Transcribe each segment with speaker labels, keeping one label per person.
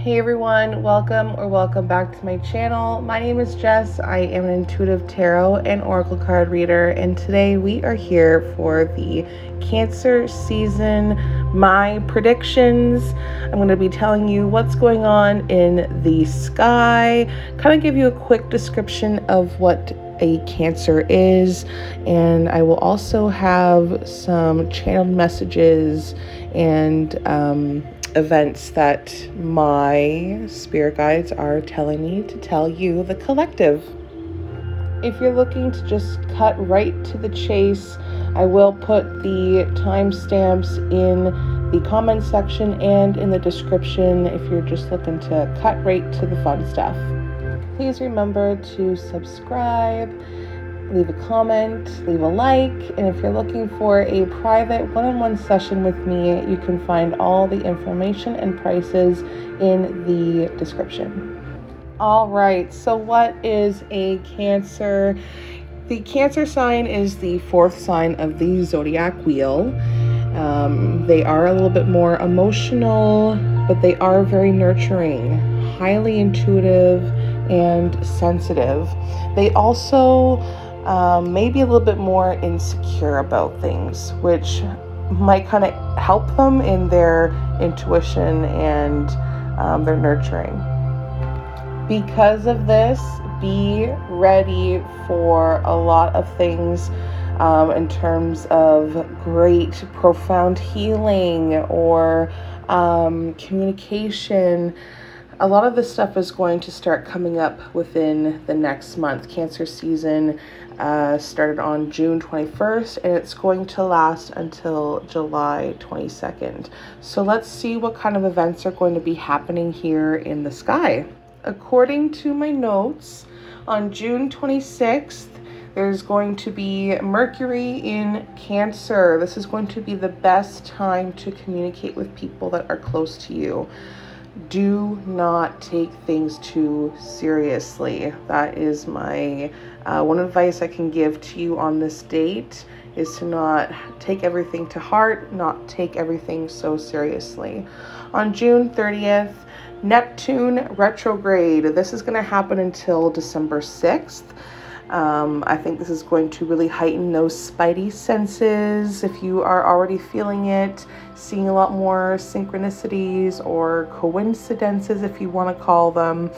Speaker 1: Hey everyone, welcome or welcome back to my channel. My name is Jess. I am an intuitive tarot and oracle card reader, and today we are here for the Cancer season, my predictions. I'm going to be telling you what's going on in the sky, kind of give you a quick description of what a Cancer is, and I will also have some channeled messages and um, events that my spirit guides are telling me to tell you, the collective. If you're looking to just cut right to the chase, I will put the timestamps in the comment section and in the description if you're just looking to cut right to the fun stuff. Please remember to subscribe leave a comment, leave a like, and if you're looking for a private one on one session with me, you can find all the information and prices in the description. All right, so what is a Cancer? The Cancer sign is the fourth sign of the zodiac wheel. Um, they are a little bit more emotional, but they are very nurturing, highly intuitive, and sensitive. They also um, maybe a little bit more insecure about things, which might kind of help them in their intuition and um, their nurturing. Because of this, be ready for a lot of things um, in terms of great, profound healing or um, communication a lot of this stuff is going to start coming up within the next month. Cancer season uh, started on June 21st and it's going to last until July 22nd. So let's see what kind of events are going to be happening here in the sky. According to my notes, on June 26th, there's going to be Mercury in Cancer. This is going to be the best time to communicate with people that are close to you do not take things too seriously. That is my uh, one advice I can give to you on this date is to not take everything to heart, not take everything so seriously. On June 30th, Neptune retrograde. This is going to happen until December 6th. Um, I think this is going to really heighten those spidey senses. If you are already feeling it, seeing a lot more synchronicities or coincidences, if you want to call them,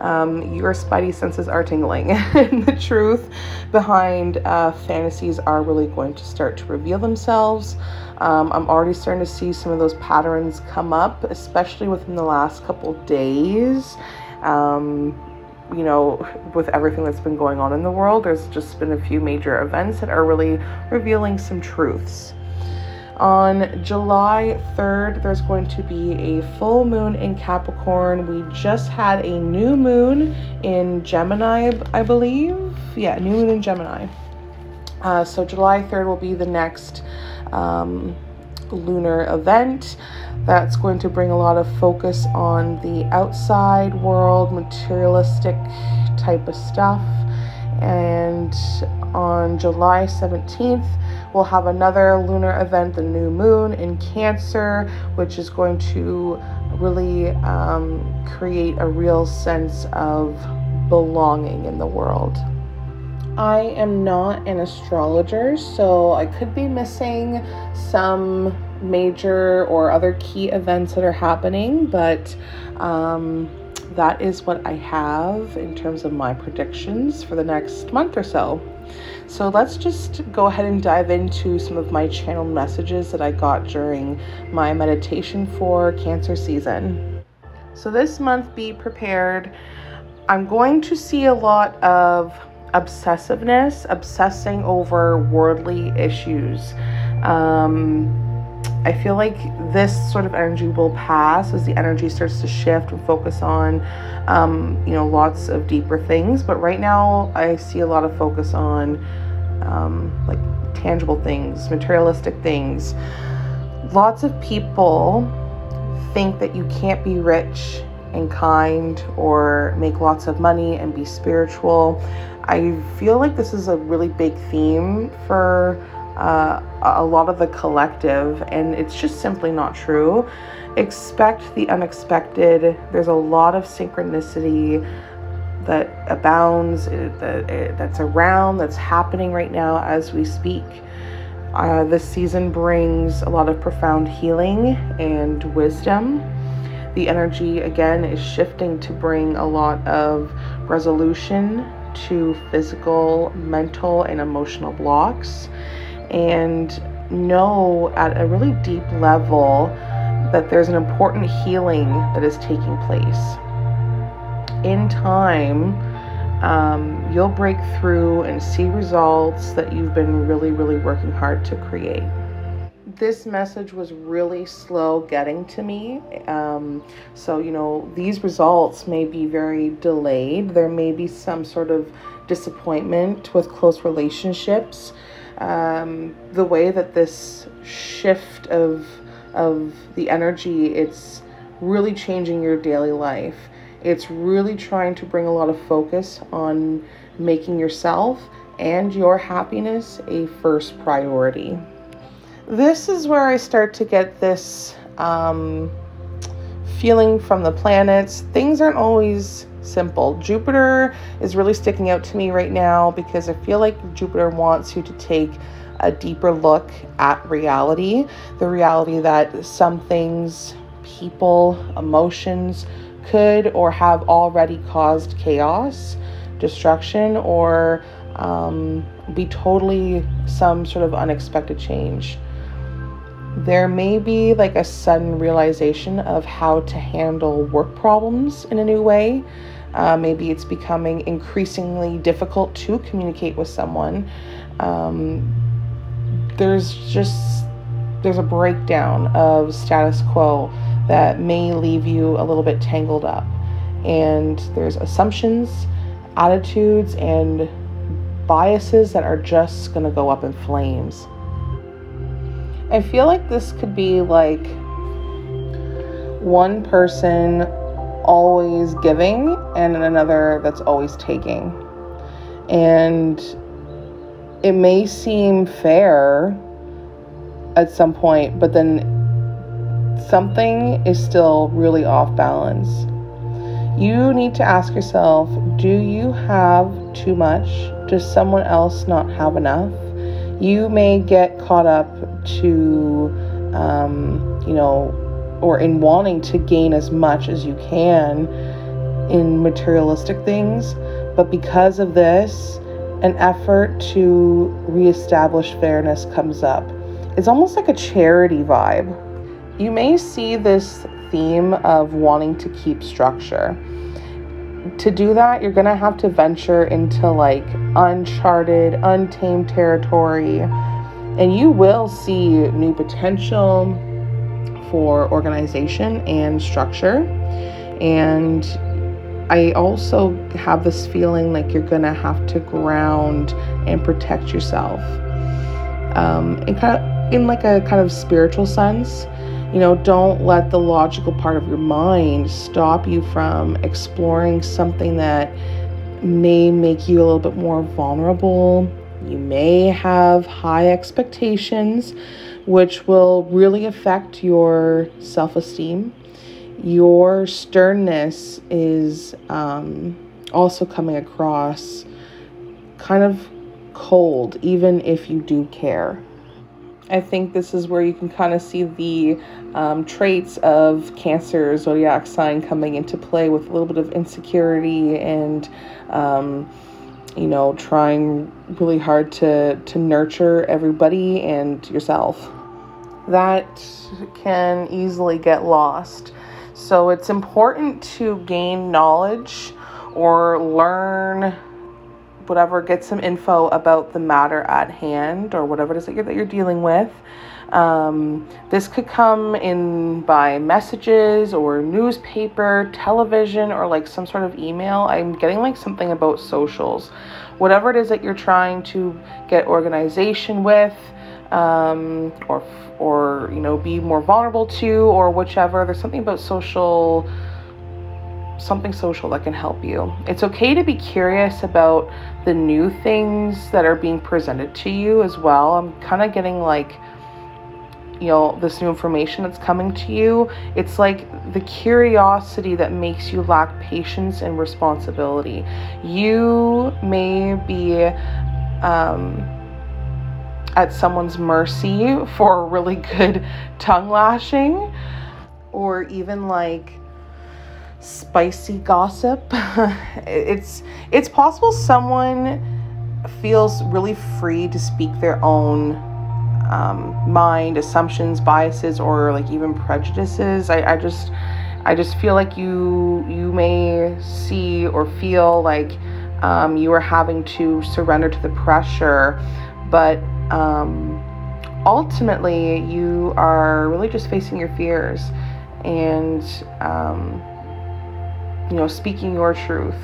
Speaker 1: um, your spidey senses are tingling. and the truth behind uh, fantasies are really going to start to reveal themselves. Um, I'm already starting to see some of those patterns come up, especially within the last couple days. Um, you know, with everything that's been going on in the world, there's just been a few major events that are really revealing some truths. On July 3rd, there's going to be a full moon in Capricorn. We just had a new moon in Gemini, I believe. Yeah, new moon in Gemini. Uh, so July 3rd will be the next um, lunar event that's going to bring a lot of focus on the outside world, materialistic type of stuff. And on July 17th, we'll have another lunar event, the new moon in Cancer, which is going to really um, create a real sense of belonging in the world. I am not an astrologer, so I could be missing some major or other key events that are happening, but um, that is what I have in terms of my predictions for the next month or so. So let's just go ahead and dive into some of my channel messages that I got during my meditation for Cancer season. So this month, be prepared. I'm going to see a lot of obsessiveness, obsessing over worldly issues. Um, I feel like this sort of energy will pass as the energy starts to shift and focus on, um, you know, lots of deeper things. But right now, I see a lot of focus on um, like tangible things, materialistic things. Lots of people think that you can't be rich and kind or make lots of money and be spiritual. I feel like this is a really big theme for uh, a lot of the collective, and it's just simply not true. expect the unexpected. There's a lot of synchronicity that abounds, uh, that, uh, that's around, that's happening right now as we speak. Uh, this season brings a lot of profound healing and wisdom. The energy again is shifting to bring a lot of resolution to physical, mental, and emotional blocks. And know at a really deep level that there's an important healing that is taking place. In time, um, you'll break through and see results that you've been really, really working hard to create. This message was really slow getting to me. Um, so, you know, these results may be very delayed. There may be some sort of disappointment with close relationships um, the way that this shift of of the energy it's really changing your daily life. It's really trying to bring a lot of focus on making yourself and your happiness a first priority. This is where i start to get this um, feeling from the planets. Things aren't always simple. Jupiter is really sticking out to me right now because I feel like Jupiter wants you to take a deeper look at reality, the reality that some things, people, emotions could or have already caused chaos, destruction, or um, be totally some sort of unexpected change. There may be like a sudden realization of how to handle work problems in a new way. Uh, maybe it's becoming increasingly difficult to communicate with someone. Um, there's just there's a breakdown of status quo that may leave you a little bit tangled up. And there's assumptions, attitudes, and biases that are just going to go up in flames. I feel like this could be like one person always giving and another that's always taking. And it may seem fair at some point, but then something is still really off balance. You need to ask yourself do you have too much? Does someone else not have enough? You may get caught up to, um, you know, or in wanting to gain as much as you can in materialistic things. But because of this, an effort to reestablish fairness comes up. It's almost like a charity vibe. You may see this theme of wanting to keep structure. To do that, you're going to have to venture into like uncharted, untamed territory, and you will see new potential for organization and structure. And I also have this feeling like you're gonna have to ground and protect yourself. Um, in kind of in like a kind of spiritual sense, you know, don't let the logical part of your mind stop you from exploring something that may make you a little bit more vulnerable. You may have high expectations, which will really affect your self esteem. Your sternness is um, also coming across kind of cold, even if you do care. I think this is where you can kind of see the um, traits of Cancer zodiac sign coming into play with a little bit of insecurity and, um, you know, trying really hard to, to nurture everybody and yourself that can easily get lost. So it's important to gain knowledge or learn whatever, get some info about the matter at hand or whatever it is that you're, that you're dealing with. Um, this could come in by messages or newspaper, television, or like some sort of email. I'm getting like something about socials. Whatever it is that you're trying to get organization with, um, or or you know be more vulnerable to or whichever there's something about social something social that can help you. It's okay to be curious about the new things that are being presented to you as well. I'm kind of getting like you know this new information that's coming to you. It's like the curiosity that makes you lack patience and responsibility. You may be um, at someone's mercy for a really good tongue lashing or even like spicy gossip. It's it's possible someone feels really free to speak their own um, mind, assumptions, biases, or like even prejudices. I, I just I just feel like you you may see or feel like um, you are having to surrender to the pressure, but um, ultimately you are really just facing your fears. And um, you know speaking your truth.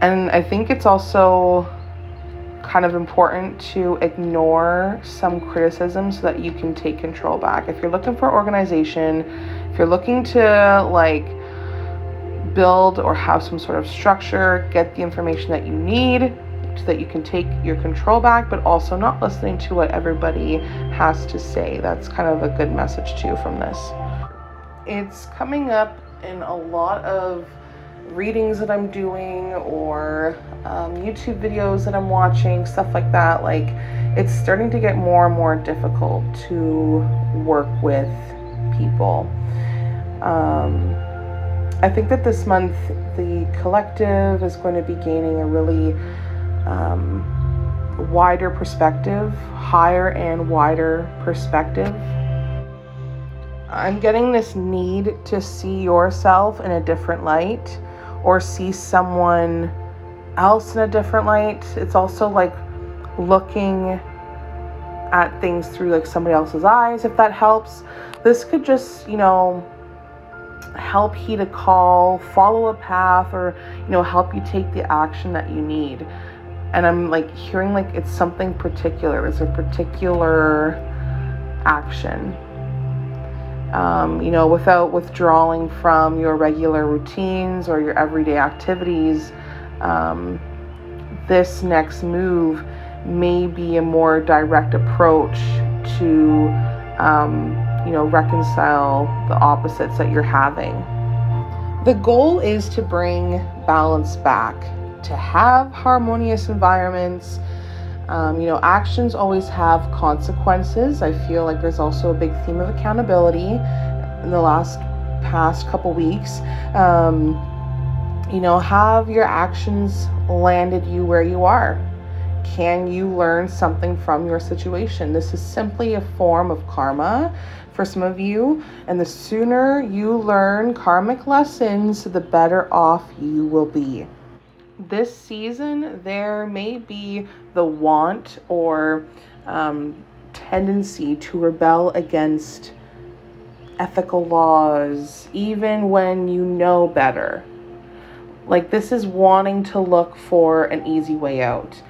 Speaker 1: And I think it's also kind of important to ignore some criticism so that you can take control back. If you're looking for organization, if you're looking to like build or have some sort of structure, get the information that you need so that you can take your control back, but also not listening to what everybody has to say. That's kind of a good message too from this. It's coming up in a lot of readings that I'm doing or um, YouTube videos that I'm watching, stuff like that, like it's starting to get more and more difficult to work with people. Um, I think that this month the collective is going to be gaining a really um, wider perspective, higher and wider perspective. I'm getting this need to see yourself in a different light or see someone else in a different light. It's also like looking at things through like somebody else's eyes if that helps. This could just, you know, help heed a call, follow a path or, you know, help you take the action that you need. And I'm like hearing like it's something particular. It's a particular action um, you know, without withdrawing from your regular routines or your everyday activities, um, this next move may be a more direct approach to, um, you know, reconcile the opposites that you're having. The goal is to bring balance back, to have harmonious environments um, you know, actions always have consequences. I feel like there's also a big theme of accountability in the last past couple weeks. Um, you know, have your actions landed you where you are? Can you learn something from your situation? This is simply a form of karma for some of you. And the sooner you learn karmic lessons, the better off you will be this season, there may be the want or um, tendency to rebel against ethical laws, even when you know better. Like, this is wanting to look for an easy way out.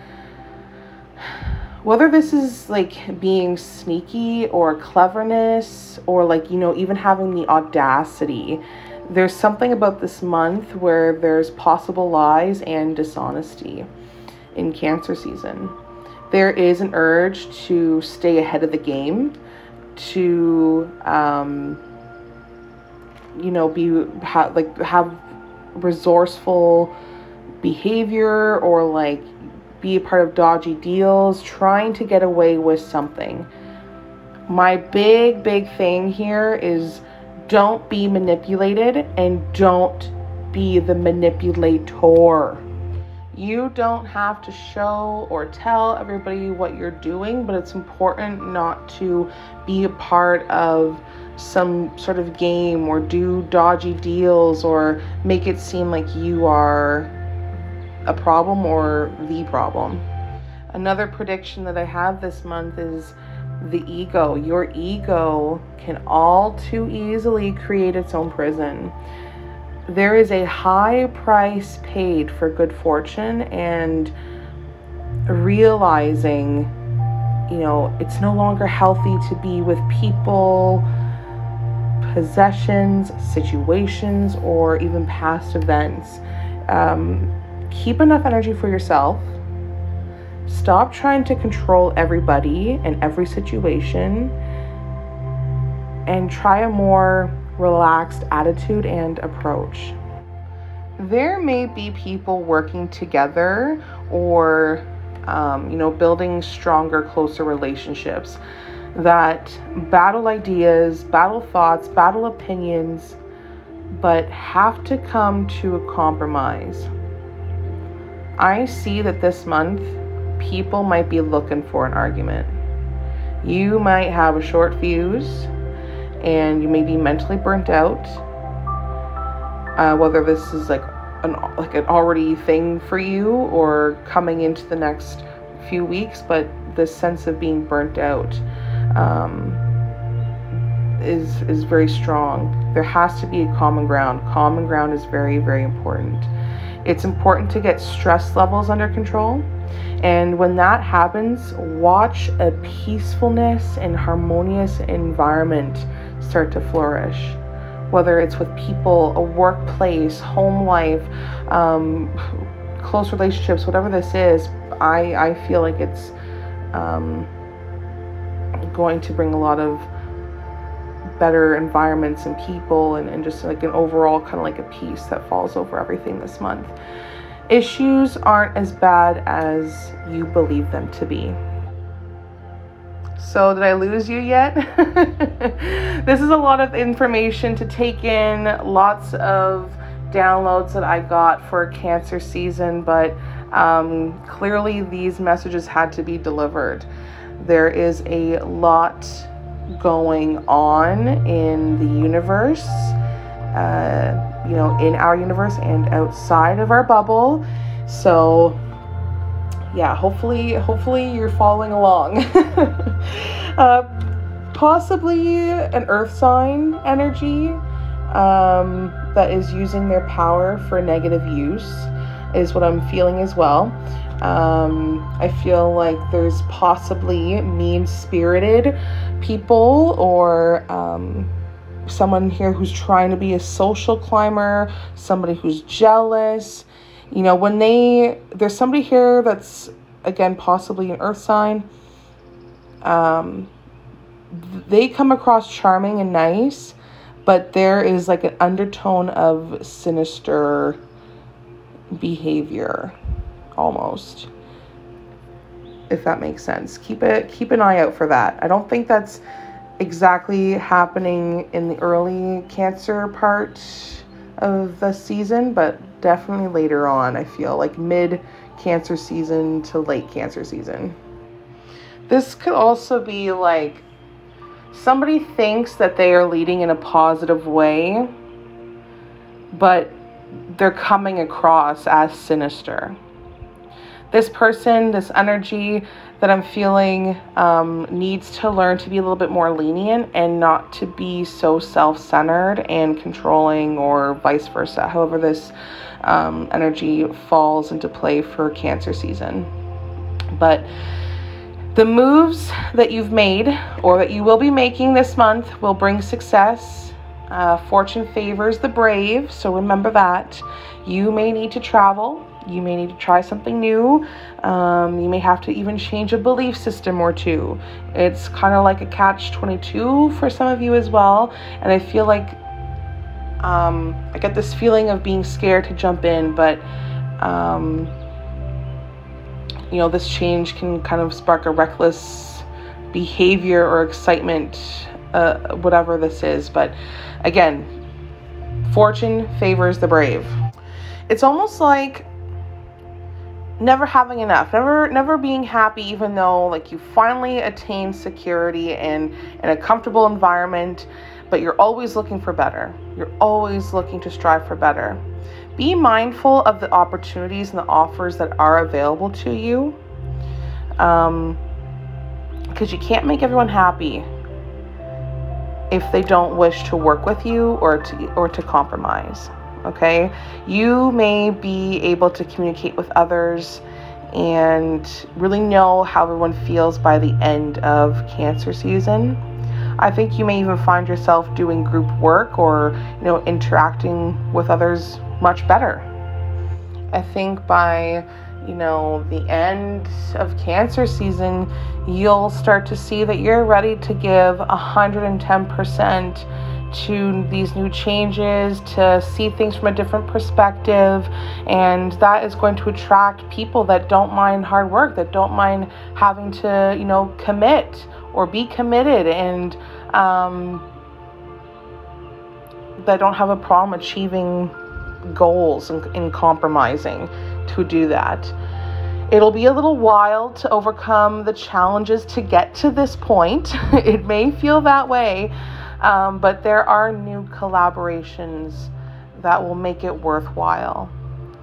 Speaker 1: Whether this is like being sneaky or cleverness or like, you know, even having the audacity there's something about this month where there's possible lies and dishonesty in Cancer season. There is an urge to stay ahead of the game, to, um, you know, be ha- like have resourceful behavior or like be a part of dodgy deals, trying to get away with something. My big, big thing here is don't be manipulated and don't be the manipulator. You don't have to show or tell everybody what you're doing, but it's important not to be a part of some sort of game or do dodgy deals or make it seem like you are a problem or the problem. Another prediction that I have this month is the ego. Your ego can all too easily create its own prison. There is a high price paid for good fortune and realizing, you know, it's no longer healthy to be with people, possessions, situations, or even past events. Um, keep enough energy for yourself stop trying to control everybody and every situation and try a more relaxed attitude and approach. There may be people working together or, um, you know, building stronger, closer relationships that battle ideas, battle thoughts, battle opinions, but have to come to a compromise. I see that this month people might be looking for an argument. You might have a short fuse and you may be mentally burnt out. Uh, whether this is like an like an already thing for you or coming into the next few weeks, but this sense of being burnt out um, is is very strong. There has to be a common ground. Common ground is very very important. It's important to get stress levels under control. And when that happens, watch a peacefulness and harmonious environment start to flourish. Whether it's with people, a workplace, home life, um, close relationships, whatever this is, I, I feel like it's um, going to bring a lot of better environments and people and, and just like an overall kind of like a peace that falls over everything this month. Issues aren't as bad as you believe them to be. So, did I lose you yet? this is a lot of information to take in, lots of downloads that I got for cancer season, but um, clearly these messages had to be delivered. There is a lot going on in the universe, uh, you know, in our universe and outside of our bubble. So, yeah, hopefully, hopefully you're following along. uh, possibly an earth sign energy um, that is using their power for negative use is what I'm feeling as well. Um, I feel like there's possibly mean spirited people or um, someone here who's trying to be a social climber, somebody who's jealous, you know, when they, there's somebody here that's, again, possibly an earth sign. Um, they come across charming and nice, but there is like an undertone of sinister behavior almost if that makes sense keep it keep an eye out for that i don't think that's exactly happening in the early cancer part of the season but definitely later on. I feel like mid cancer season to late cancer season. This could also be like somebody thinks that they are leading in a positive way, but they're coming across as sinister. This person, this energy, that I'm feeling um, needs to learn to be a little bit more lenient and not to be so self centered and controlling, or vice versa. However, this um, energy falls into play for Cancer season. But the moves that you've made or that you will be making this month will bring success. Uh, fortune favors the brave, so remember that. You may need to travel you may need to try something new. Um, you may have to even change a belief system or two. It's kind of like a catch 22 for some of you as well. And I feel like um, I get this feeling of being scared to jump in, but um, you know, this change can kind of spark a reckless behavior or excitement, uh, whatever this is. But again, fortune favors the brave. It's almost like never having enough never never being happy even though like you finally attain security and in a comfortable environment but you're always looking for better. You're always looking to strive for better. Be mindful of the opportunities and the offers that are available to you um because you can't make everyone happy if they don't wish to work with you or to or to compromise okay? You may be able to communicate with others and really know how everyone feels by the end of cancer season. I think you may even find yourself doing group work or, you know, interacting with others much better. I think by, you know, the end of cancer season, you'll start to see that you're ready to give 110% to these new changes, to see things from a different perspective. And that is going to attract people that don't mind hard work, that don't mind having to, you know, commit or be committed and um, that don't have a problem achieving goals and, and compromising to do that. It'll be a little while to overcome the challenges to get to this point. it may feel that way, um, but there are new collaborations that will make it worthwhile.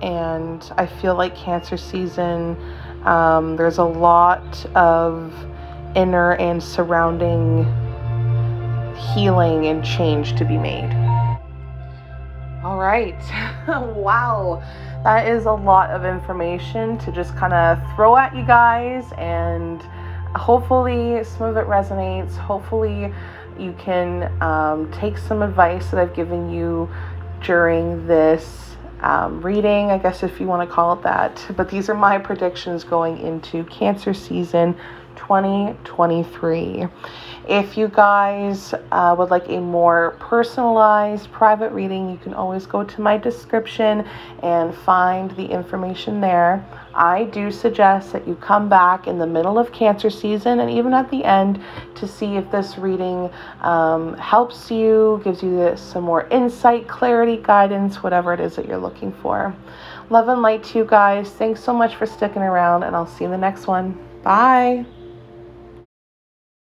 Speaker 1: And I feel like cancer season, um, there's a lot of inner and surrounding healing and change to be made. All right. wow. That is a lot of information to just kind of throw at you guys, and hopefully, some of it resonates. Hopefully, you can um, take some advice that I've given you during this um, reading, I guess, if you want to call it that. But these are my predictions going into Cancer season 2023. If you guys uh, would like a more personalized private reading, you can always go to my description and find the information there. I do suggest that you come back in the middle of cancer season and even at the end to see if this reading um, helps you, gives you some more insight, clarity, guidance, whatever it is that you're looking for. Love and light to you guys. Thanks so much for sticking around, and I'll see you in the next one. Bye.